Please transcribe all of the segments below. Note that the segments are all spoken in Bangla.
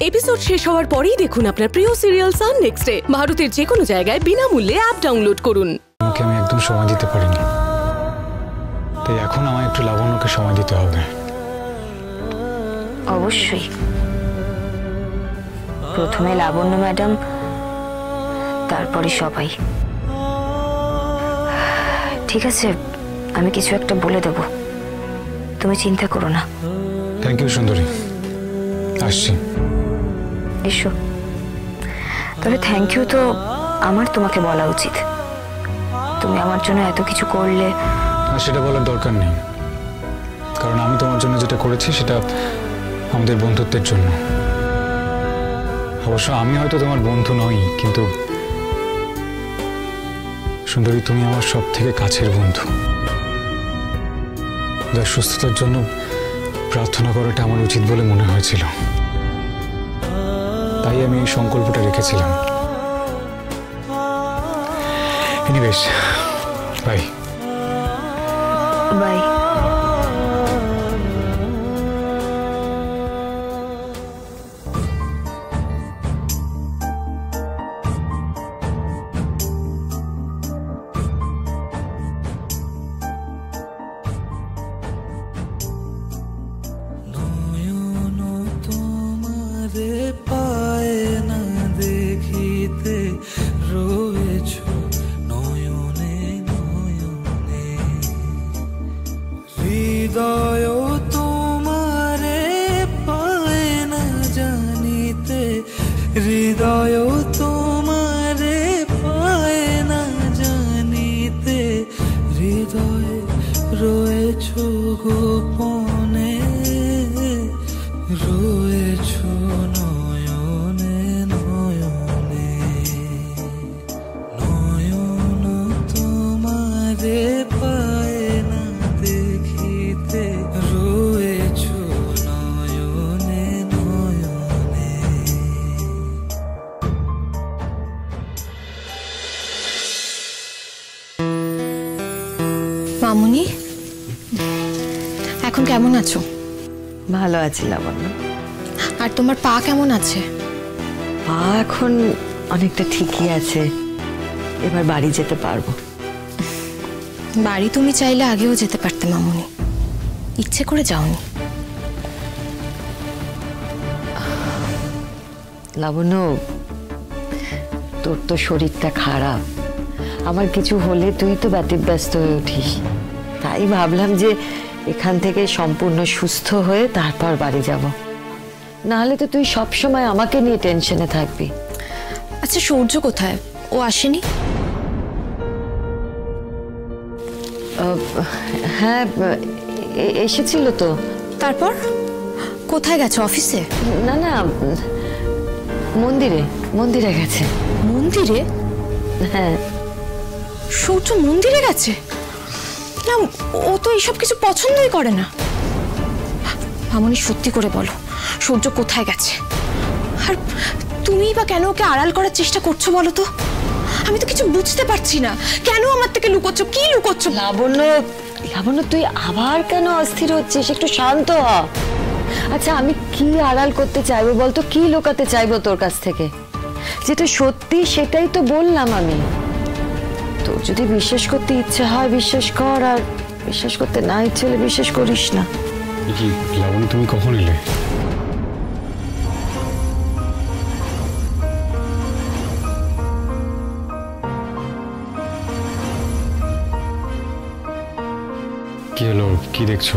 এপিসোড শেষ হওয়ার পরেই দেখুন আপনার প্রিয় সিরিয়াল সান নেক্সটে ভারতের যে কোনো জায়গায় বিনামূল্যে অ্যাপ ডাউনলোড করুন। আমাকে আমি একদম সময় দিতে পারিনি। তাই এখন আমায় একটু লাবণ্যকে সময় দিতে হবে। অবশ্যই। প্রথমে লাবণ্য ম্যাডাম তারপরে সবাই। ঠিক আছে আমি কিছু একটা বলে দেব। তুমি চিন্তা করো না। থ্যাংক ইউ সুন্দরী। আসছি। এসো। তবে থ্যাংক ইউ তো আমার তোমাকে বলা উচিত। তুমি আমার জন্য এত কিছু করলে। সেটা বলার দরকার নেই। কারণ আমি তোমার জন্য যেটা করেছি সেটা আমাদের বন্ধুত্বের জন্য। অবশ্য আমি হয়তো তোমার বন্ধু নই, কিন্তু সুন্দরী, তুমি আমার সব থেকে কাছের বন্ধু। যার সুস্থতার জন্য প্রার্থনা করাটা আমার উচিত বলে মনে হয়েছিল। তাই আমি এই সংকল্পটা রেখেছিলাম। এনিওয়েজ বাই বাই আছি লাবণ্য আর তোমার পা কেমন আছে? পা এখন অনেকটা ঠিকই আছে। এবার বাড়ি যেতে পারব। বাড়ি তুমি চাইলে আগেও যেতে পারতে মামুনি। ইচ্ছে করে যাওনি। লাবণ্য তোর তো শরীরটা খারাপ। আমার কিছু হলে তুই তো ব্যতিব্যস্ত হয়ে উঠিস। তাই ভাবলাম যে এখান থেকে সম্পূর্ণ সুস্থ হয়ে তারপর বাড়ি যাব। নাহলে তো তুই সব সময় আমাকে নিয়ে টেনশনে থাকবি। আচ্ছা সূর্য কোথায়? ও আসেনি? হ্যাঁ এসেছিল তো। তারপর? কোথায় গেছে অফিসে? না না মন্দিরে মন্দিরে গেছে। মন্দিরে? হ্যাঁ। সূর্য মন্দিরে গেছে? না ও তো এইসব কিছু পছন্দই করে না। মামনি, সত্যি করে বলো, সূর্য কোথায় গেছে? আর তুমি বা কেন ওকে আড়াল করার চেষ্টা করছ বলো তো? আমি তো কিছু বুঝতে পারছি না। কেন আমার থেকে লুকোচ্ছ? কি লুকোচ্ছ? লাবণ্য লাবণ্য, তুই আবার কেন অস্থির হচ্ছিস? একটু শান্ত হ। আচ্ছা আমি কি আড়াল করতে চাইব বলতো? কি লোকাতে চাইব তোর কাছ থেকে? যেটা সত্যি সেটাই তো বললাম আমি। তোর যদি বিশ্বাস করতে ইচ্ছে হয় বিশ্বাস কর আর বিশ্বাস করতে না ইচ্ছে হলে বিশ্বাস করিস না। কি লাবণ্য তুমি কখন এলে? কি হলো? কি দেখছ?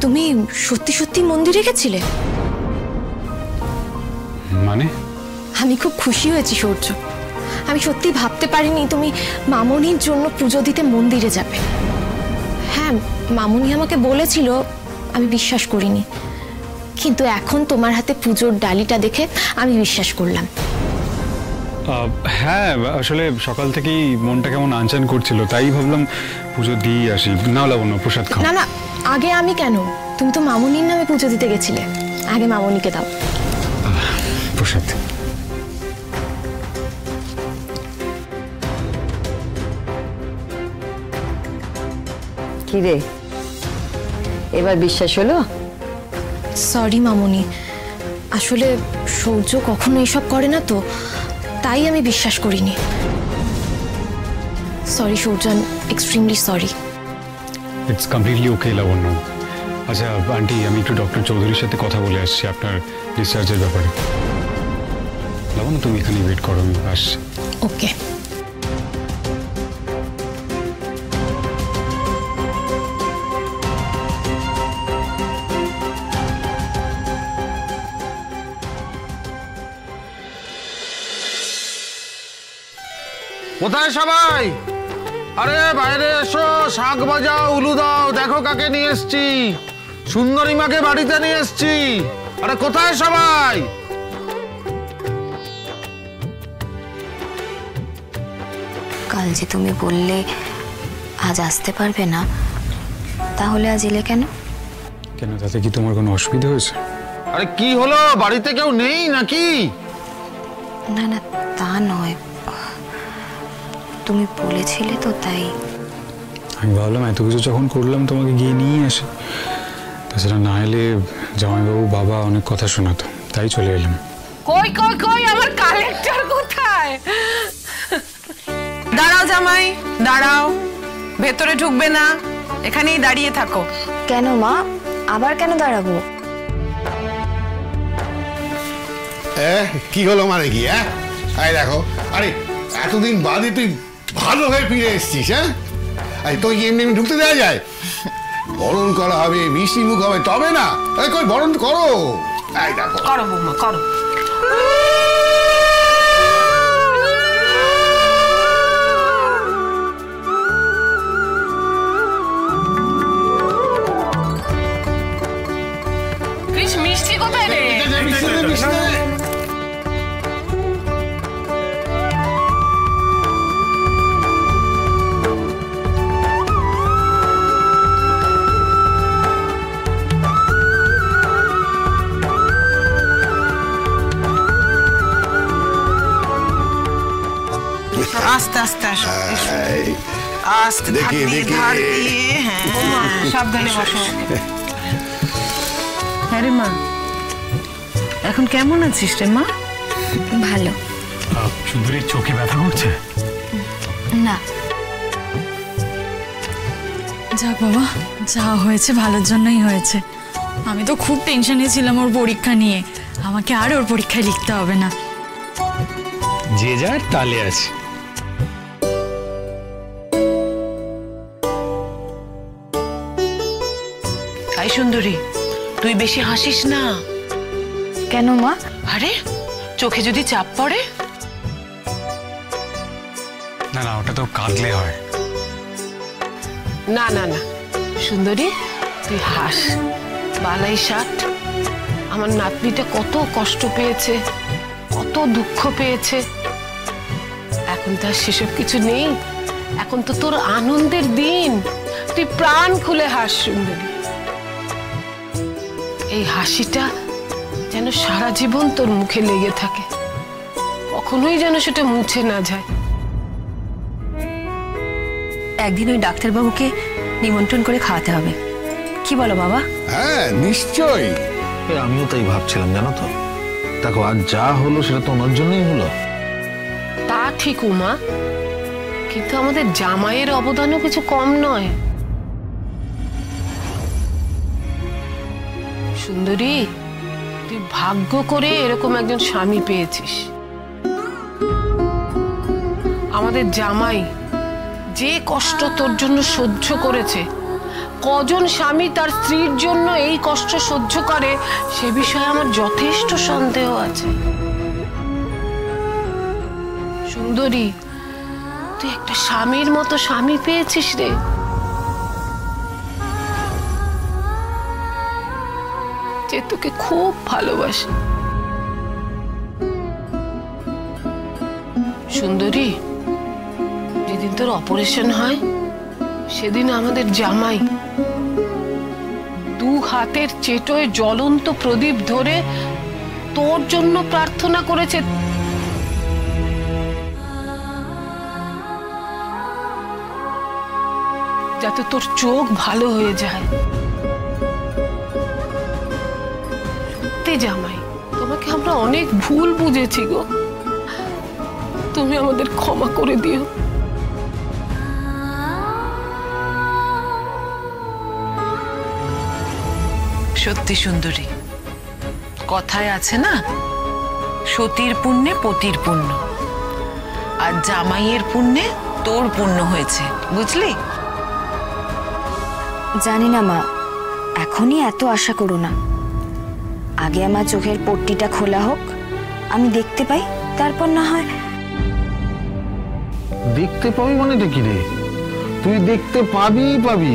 তুমি সত্যি সত্যি মন্দিরে গেছিলে? মানে? আমি খুব খুশি হয়েছি সূর্য। আমি সত্যি ভাবতে পারিনি তুমি মামনির জন্য পুজো দিতে মন্দিরে যাবে। হ্যাঁ মামনি আমাকে বলেছিল আমি বিশ্বাস করিনি। কিন্তু এখন তোমার হাতে পুজোর ডালিটা দেখে আমি বিশ্বাস করলাম। হ্যাঁ আসলে সকাল থেকেই মনটা কেমন আনচান করছিল তাই ভাবলাম পুজো দিয়ে আসি। না লাবণ্য প্রসাদ খাও। না না আগে আমি কেন? তুমি তো মামনির নামে পুজো দিতে গেছিলে। আগে মামনিকে দাও। প্রসাদ। কি রে এবার বিশ্বাস হলো? সরি মামুনি। আসলে সৌর্য কখনো এসব করে না তো তাই আমি বিশ্বাস করিনি। Sorry Shaurya extremely sorry it's completely okay Labanya. আচ্ছা আন্টি আমি একটু ডক্টর চৌধুরীর সাথে কথা বলে আসছি আপনার ডিসচার্জের ব্যাপারে। লাবণ্য তুমি এখানে ওয়েট করো আমি আসছি। ওকে কোথায় সবাই? আরে বাইরে এসো শাক বাজাও উলু দাও দেখো কাকে নিয়ে এসছি। সুন্দরী মাকে বাড়িতে নিয়ে এসছি। আরে কোথায় সবাই? কাল যে তুমি বললে আজ আসতে পারবে না তাহলে আজ এলে কেন? কেন তাতে কি তোমার কোনো অসুবিধা হয়েছে? আরে কি হলো? বাড়িতে কেউ নেই নাকি? না না তা নয়। তুমি বলেছিলে তো তাই। আমি ভাবলাম এত কিছু যখন করলাম তোমাকে গিয়ে নিয়ে আসি। তাছাড়া না এলে জামাইবাবু বাবা অনেক কথা শোনাতো তাই চলে এলাম। কই কই কই আমার কালেক্টর কোথায়? দাঁড়াও জামাই দাঁড়াও। ভেতরে ঢুকবে না এখানেই দাঁড়িয়ে থাকো। কেন মা? আবার কেন দাঁড়াবো? এ, কি হলো মানে কি হ্যাঁ দেখো আরে এতদিন বাদে তুই ভালো হয়ে ফিরে এসছিস হ্যাঁ? আরে কি এমনি এমনি ঢুকতে দেওয়া যায়? বরণ করা হবে, মিষ্টি মুখ হবে, তবে না। কই, বরণ করো। এই, দেখো। করো বৌমা, করো। আস্তে আস্তে আসো আস্তে দেখি, দেখি। হ্যাঁ। সাবধানে বসো। হ্যাঁ মা এখন কেমন আছিস রে মা? ভালো। সুন্দরীর চোখে ব্যথা করছে? না। যাক বাবা যা হয়েছে ভালোর জন্যই হয়েছে। আমি তো খুব টেনশনে ছিলাম ওর পরীক্ষা নিয়ে। আমাকে আর ওর পরীক্ষায় লিখতে হবে না। যে যার তালে আছে। তাই সুন্দরী তুই বেশি হাসিস না। কেন মা? আরে চোখে যদি চাপ পড়ে? না না ওটা তো কাঁদলে হয়। না না না। সুন্দরী তুই হাস। বালাই ষাট আমার নাতনিটা কত কষ্ট পেয়েছে কত দুঃখ পেয়েছে। এখন তো আর সেসব কিছু নেই। এখন তো তোর আনন্দের দিন। তুই প্রাণ খুলে হাস সুন্দরী। এই হাসিটা যেন সারা জীবন তোর মুখে লেগে থাকে। কখনোই যেন সেটা মুছে না যায়। একদিন ওই ডাক্তারবাবুকে নিমন্ত্রণ করে খাওয়াতে হবে। কি বলো বাবা? হ্যাঁ নিশ্চয়ই। আমিও তাই ভাবছিলাম জানো তো। দেখো আজ যা হলো সেটা তো ওনার জন্যই হলো। তা ঠিক উমা। কিন্তু আমাদের জামাইয়ের অবদানও কিছু কম নয়। সুন্দরী, তুই ভাগ্য করে এরকম একজন স্বামী পেয়েছিস। আমাদের জামাই যে কষ্ট তোর জন্য সহ্য করেছে, কজন স্বামী তার স্ত্রীর জন্য এই কষ্ট সহ্য করে, সে বিষয়ে আমার যথেষ্ট সন্দেহ আছে। সুন্দরী, তুই একটা স্বামীর মতো স্বামী পেয়েছিস রে। যে তোকে খুব ভালোবাসে। সুন্দরী, যেদিন তোর অপারেশন হয়, সেদিন আমাদের জামাই দু হাতের চেটোয় জ্বলন্ত প্রদীপ ধরে তোর জন্য প্রার্থনা করেছে। যাতে তোর চোখ ভালো হয়ে যায়। সত্যি জামাই তোমাকে আমরা অনেক ভুল বুঝেছি গো। তুমি আমাদের ক্ষমা করে দিও। সত্যি সুন্দরী কথায় আছে না সতীর পুণ্যে পতির পুণ্য আর জামাইয়ের পুণ্যে তোর পুণ্য হয়েছে বুঝলি? জানি না মা এখনই এত আশা করো না। আগে আমার চোখের পট্টিটা খোলা হোক আমি দেখতে পাই তারপর না হয় দেখতে পাবি মানে কি রে? তুই দেখতে পাবি পাবি।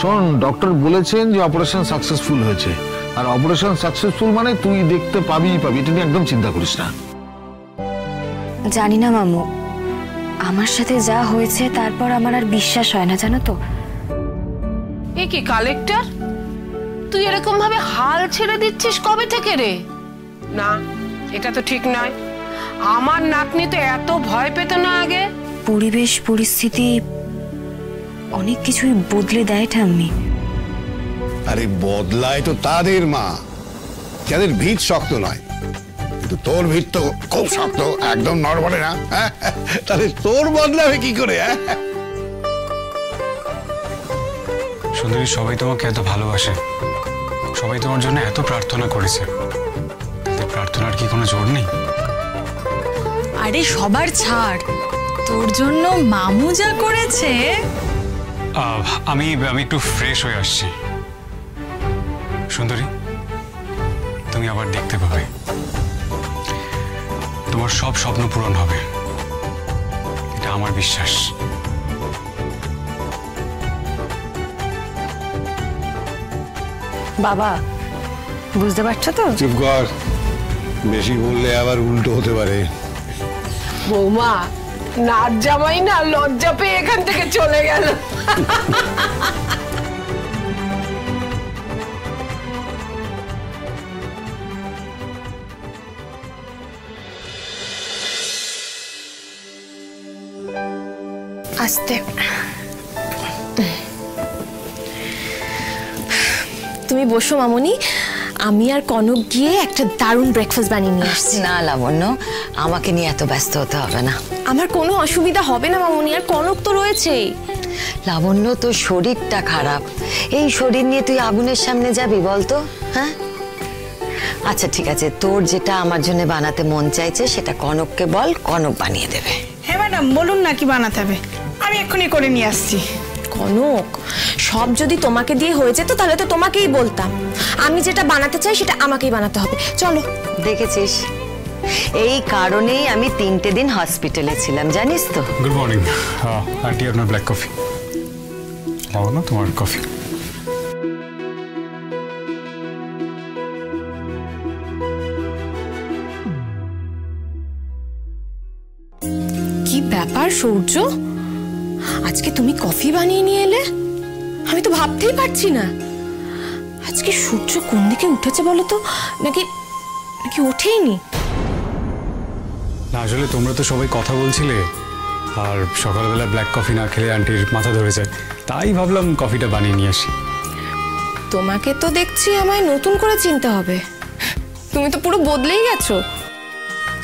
শোন ডক্টর বলেছেন যে অপারেশন সাকসেসফুল হয়েছে। আর অপারেশন সাকসেসফুল মানে তুই দেখতে পাবি পাবি এটা নিয়ে একদম চিন্তা করিস না। জানি না মামু। আমার সাথে যা হয়েছে তারপর আমার আর বিশ্বাস হয় না জানো তো। এ কি কালেক্টর তুই এরকম ভাবে হাল ছেড়ে দিচ্ছিস কবে থেকে রে? না এটা তো ঠিক নয়। আমার নাতনি তো এত ভয় পেত না আগে। পরিবেশ পরিস্থিতি অনেক কিছুই বদলে দেয় ঠাম্মি। আরে বদলায় তো তাদের মা। যাদের ভিত শক্ত নয় কিন্তু তোর ভিত তো খুব শক্ত একদম নড়বড়ে না। হ্যাঁ? তাহলে তোর বদলাবে কি করে হ্যাঁ? সুন্দরী সবাই তোমাকে এত ভালোবাসে। সবাই তোমার জন্য এত প্রার্থনা করেছে। তাদের প্রার্থনার কি কোনো জোর নেই? আরে সবার ছাড়। তোর জন্য মামু যা করেছে। আমি আমি একটু ফ্রেশ হয়ে আসছি। সুন্দরী তুমি আবার দেখতে পাবে। তোমার সব স্বপ্ন পূরণ হবে। এটা আমার বিশ্বাস। বাবা বুঝতে পারছ তো? চুপ কর। বেশি বললে আবার উল্টো হতে পারে। বৌমা নাচ জামাই না লজ্জা পেয়ে এখান থেকে চলে গেল। আস্তে। তুমি বসো মামনি। আমি আর কনক গিয়ে একটা দারুণ ব্রেকফাস্ট বানিয়ে নিয়ে আসছি। না লাবণ্য আমাকে নিয়ে এত ব্যস্ত হতে হবে না। আমার কোনো অসুবিধা হবে না মামনি আর কনক তো রয়েছেই। লাবণ্য তোর শরীরটা খারাপ। এই শরীর নিয়ে তুই আগুনের সামনে যাবি বলতো হ্যাঁ? আচ্ছা ঠিক আছে তোর যেটা আমার জন্য বানাতে মন চাইছে সেটা কনককে বল কনক বানিয়ে দেবে। হ্যাঁ ম্যাডাম বলুন না কি বানাতে হবে। আমি এক্ষুনি করে নিয়ে আসছি। কনক সব যদি তোমাকে দিয়ে হয়ে যেত তাহলে তো তোমাকেই বলতাম। আমি যেটা বানাতে চাই সেটা আমাকেই বানাতে হবে। চলো। দেখেছিস? এই কারণেই আমি তিনটে দিন হসপিটালে ছিলাম জানিস তো? গুড মর্নিং আন্টি আপনার ব্ল্যাক কফি লাও না তোমার কফি কি ব্যাপার সূর্য? আজকে তুমি কফি বানিয়ে নিয়ে এলে? আমি তো ভাবতেই পারছি না। আজকে সূর্য কোন দিকে উঠেছে বলো তো? নাকি নাকি ওঠেইনি? না আসলে তোমরা তো সবাই কথা বলছিলে। আর সকালবেলা ব্ল্যাক কফি না খেলে আন্টির মাথা ধরে যায়। তাই ভাবলাম কফিটা বানিয়ে নিয়ে আসি। তোমাকে তো দেখছি আমায় নতুন করে চিনতে হবে। তুমি তো পুরো বদলেই গেছো।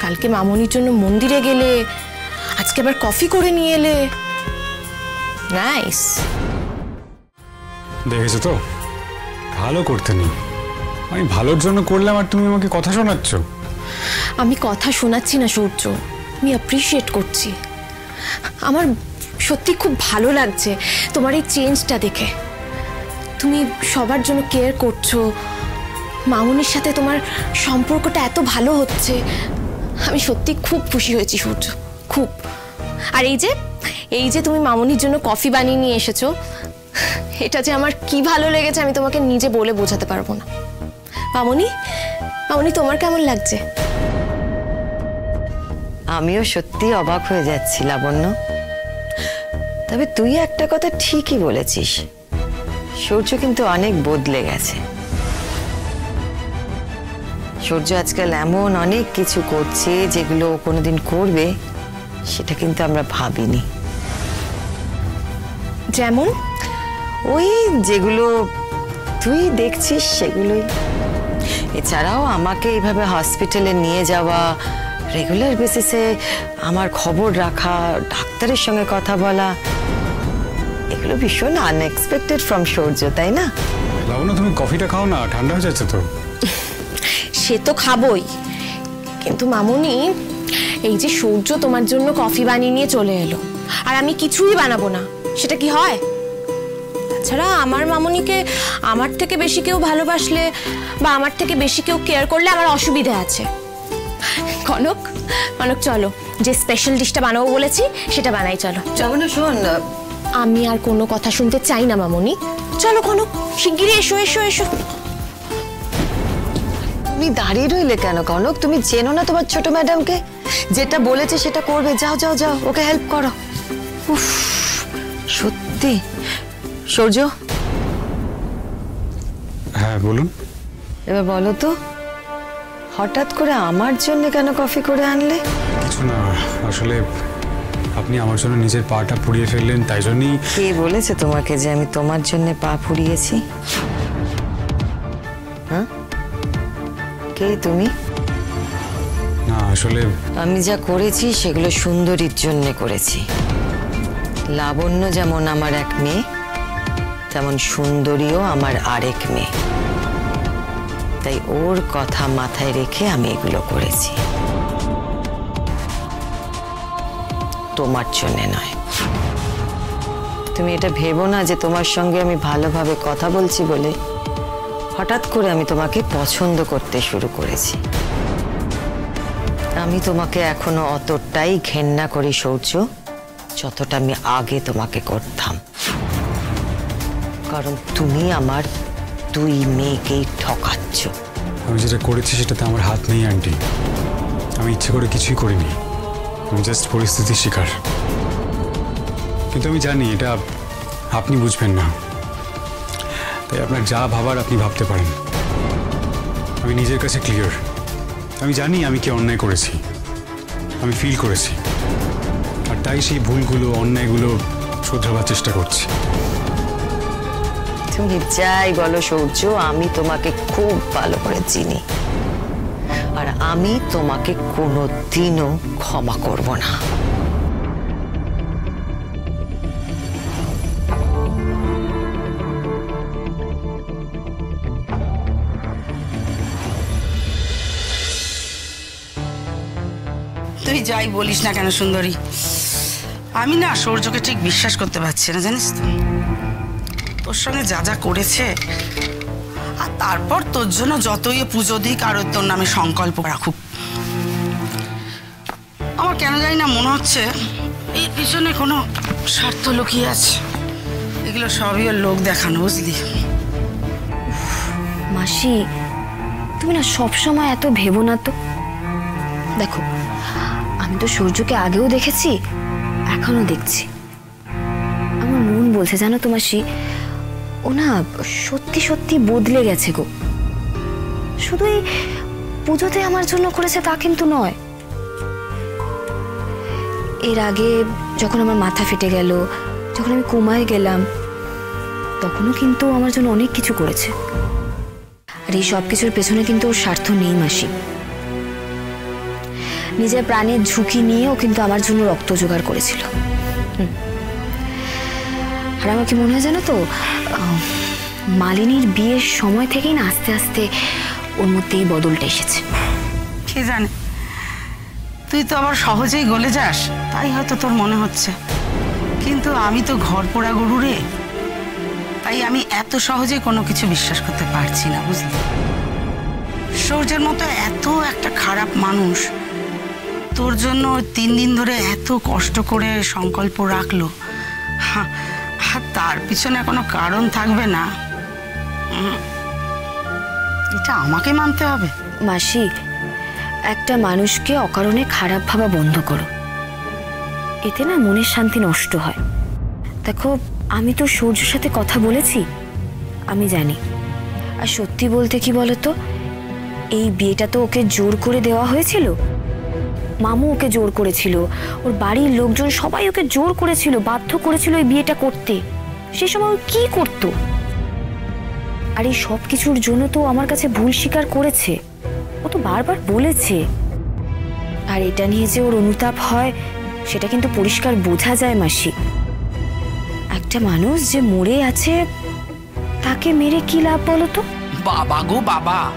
কালকে মামনির জন্য মন্দিরে গেলে আজকে আবার কফি করে নিয়ে এলে। নাইস দেখেছ তো? ভালো করতে নেই। আমি ভালোর জন্য করলাম আর তুমি আমাকে কথা শোনাচ্ছ। আমি কথা শোনাচ্ছি না সূর্য। আমি অ্যাপ্রিসিয়েট করছি। আমার সত্যি খুব ভালো লাগছে তোমার এই চেঞ্জটা দেখে। তুমি সবার জন্য কেয়ার করছ। মামুনির সাথে তোমার সম্পর্কটা এত ভালো হচ্ছে। আমি সত্যি খুব খুশি হয়েছি সূর্য। খুব। আর এই যে এই যে তুমি মামুনির জন্য কফি বানিয়ে নিয়ে এসেছ, এটা যে আমার কি ভালো লেগেছে আমি তোমাকে নিজে বলে বোঝাতে পারব না। মামনি, মামুনি, তোমার কেমন লাগছে? আমিও সত্যি অবাক হয়ে যাচ্ছি, লাবণ্য। তবে তুই একটা কথা ঠিকই বলেছিস। সূর্য কিন্তু অনেক বদলে গেছে। সূর্য আজকাল এমন অনেক কিছু করছে যেগুলো কোনোদিন করবে। সেটা কিন্তু আমরা ভাবিনি। যেমন? ওই যেগুলো তুই দেখছিস সেগুলোই। এছাড়াও আমাকে এইভাবে হসপিটালে নিয়ে যাওয়া রেগুলার বেসিসে আমার খবর রাখা ডাক্তারের সঙ্গে কথা বলা এগুলো ভীষণ আনএক্সপেক্টেড ফ্রম সূর্য তাই না? লাবণ্য তুমি কফিটা খাও না ঠান্ডা হয়ে যাচ্ছে তো। সে তো খাবই। কিন্তু মামুনি এই যে সূর্য তোমার জন্য কফি বানিয়ে নিয়ে চলে এলো। আর আমি কিছুই বানাবো না। সেটা কি হয়? তাছাড়া আমার মামুনিকে আমার থেকে বেশি কেউ ভালোবাসলে বা আমার থেকে বেশি কেউ কেয়ার করলে আমার অসুবিধা আছে। কনক কনক চলো যে স্পেশাল ডিশটা বানাবো বলেছি সেটা বানাই চলো। চলো না শোন আমি আর কোনো কথা শুনতে চাই না মামনি। চলো কনক শিগগিরই এসো এসো এসো। তুমি দাঁড়িয়ে রইলে কেন কনক? তুমি চেনো না তোমার ছোট ম্যাডামকে? যেটা বলেছে সেটা করবে। যাও যাও যাও ওকে হেল্প করো। উফ সত্যি। সূর্য? হ্যাঁ বলুন। এবার বলো তো হঠাৎ করে আমার জন্য কেন কফি করে আনলে? কিছু না আসলে আপনি আমার জন্য নিজের পাটা পুড়িয়ে ফেললেন তাই জন্যই কে বলেছে তোমাকে যে আমি তোমার জন্য পা ফুরিয়েছি কে তুমি? না আসলে আমি যা করেছি সেগুলো সুন্দরীর জন্য করেছি। লাবণ্য যেমন আমার এক মেয়ে তেমন সুন্দরীও আমার আরেক মেয়ে। তাই ওর কথা মাথায় রেখে আমি এগুলো করেছি। তোমার জন্যে নয়। তুমি এটা ভেবো না যে তোমার সঙ্গে আমি ভালোভাবে কথা বলছি বলে হঠাৎ করে আমি তোমাকে পছন্দ করতে শুরু করেছি। আমি তোমাকে এখনও অতটাই ঘেন্না করি সৌর্য, যতটা আমি আগে তোমাকে করতাম। কারণ তুমি আমার দুই মেয়েকেই ঠকাচ্ছ। আমি যেটা করেছি সেটাতে আমার হাত নেই, আন্টি। আমি ইচ্ছে করে কিছুই করিনি। আমি জাস্ট পরিস্থিতির শিকার। কিন্তু আমি জানি এটা আপনি বুঝবেন না। তাই আপনার যা ভাবার আপনি ভাবতে পারেন। আমি নিজের কাছে ক্লিয়ার আমি জানি আমি কি অন্যায় করেছি। আমি ফিল করেছি। আর তাই সেই ভুলগুলো, অন্যায়গুলো শোধরাবার চেষ্টা করছি। তুমি যাই বলো সৌর্য, আমি তোমাকে খুব ভালো করে চিনি। আর আমি তোমাকে কোনো দিনও ক্ষমা করব না। যাই বলিস না কেন সুন্দরী? আমি না সৌর্যকে ঠিক বিশ্বাস করতে পারছি না, জানিস তো। তোর সঙ্গে যা যা করেছে, আর তারপর তোর জন্য যতই পুজো দিক, আর ওর তোর নামে সংকল্প রাখুক। আমার কেন জানি না মনে হচ্ছে, এর পিছনে কোনো স্বার্থ লুকিয়ে আছে। এগুলো সবই ওর লোক দেখানো, বুঝলি? মাসি, তুমি না সবসময় এত ভেবো না তো। দেখো আমি তো সূর্যকে আগেও দেখেছি এখনও দেখছি। আমার মন বলছে, জানো তো মাসি, ও না সত্যি সত্যি বদলে গেছে গো। শুধু এই পুজোতে আমার জন্য করেছে তা কিন্তু নয়। এর আগে যখন আমার মাথা ফেটে গেল, যখন আমি কোমায় গেলাম, তখনও কিন্তু আমার জন্য অনেক কিছু করেছে। আর এই সব কিছুর পেছনে কিন্তু ওর স্বার্থ নেই মাসি। নিজের প্রাণের ঝুঁকি নিয়েও কিন্তু আমার জন্য রক্ত জোগাড় করেছিল। আর আমার কি মনে হয় জানো তো মালিনীর বিয়ের সময় থেকেই না আস্তে আস্তে ওর মধ্যে এই বদলটা এসেছে। কে জানে? তুই তো আবার সহজেই গলে যাস, তাই হয়তো তোর মনে হচ্ছে। কিন্তু আমি তো ঘর পোড়া গরু রে, তাই আমি এত সহজে কোনো কিছু বিশ্বাস করতে পারছি না, বুঝলি? সূর্যের মতো এত একটা খারাপ মানুষ তোর জন্য তিন দিন ধরে এত কষ্ট করে সংকল্প রাখল। হা, আর তার পিছনে কোনো কারণ থাকবে না। এটা আমাকে মানতে হবে। মাসি একটা মানুষকে অকারণে খারাপ ভাবা বন্ধ করো। এতে না মনের শান্তি নষ্ট হয়। দেখো আমি তো সূর্যের সাথে কথা বলেছি। আমি জানি। আর সত্যি বলতে কি বলতো? এই বিয়েটা তো ওকে জোর করে দেওয়া হয়েছিল। মামু ওকে জোর করেছিল। ওর বাড়ির লোকজন সবাই ওকে জোর করেছিল, বাধ্য করেছিল এই বিয়েটা করতে। সে সময় কি করতো? আর এই সব কিছুর জন্য তো আমার কাছে ভুল স্বীকার করেছে। ও তো বারবার বলেছে। আর এটা নিয়ে যে ওর অনুতাপ হয়, সেটা কিন্তু পরিষ্কার বোঝা যায় মাসি। একটা মানুষ যে মরে আছে, তাকে মেরে কি লাভ বলো তো? বাবা গো বাবা,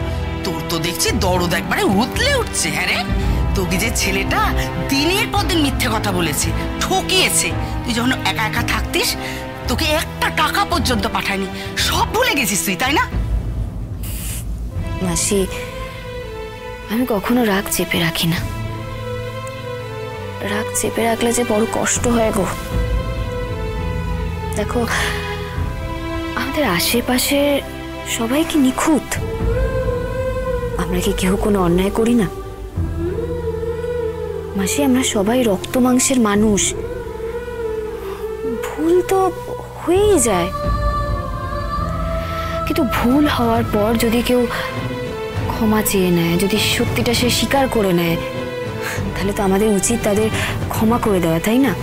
তোর তো দেখছি দরদ একবারে উতলে উঠছে হ্যাঁ রে? তোকে যে ছেলেটা দিনের পর দিন মিথ্যে কথা বলেছে, ঠকিয়েছে। তুই যখন একা একা থাকতিস, তোকে একটা টাকা পর্যন্ত পাঠায়নি। সব ভুলে গেছিস তুই, তাই না? মাসি, আমি কখনো রাগ চেপে রাখি না। রাগ চেপে রাখলে যে বড় কষ্ট হয় গো। দেখো, আমাদের আশেপাশে সবাই কি নিখুঁত? আমরা কি কেউ কোনো অন্যায় করি না? মাসি, আমরা সবাই রক্ত মাংসের মানুষ। ভুল তো হয়েই যায়। কিন্তু ভুল হওয়ার পর যদি কেউ ক্ষমা চেয়ে নেয়, যদি সত্যিটা সে স্বীকার করে নেয়, তাহলে তো আমাদের উচিত তাদের ক্ষমা করে দেওয়া, তাই না?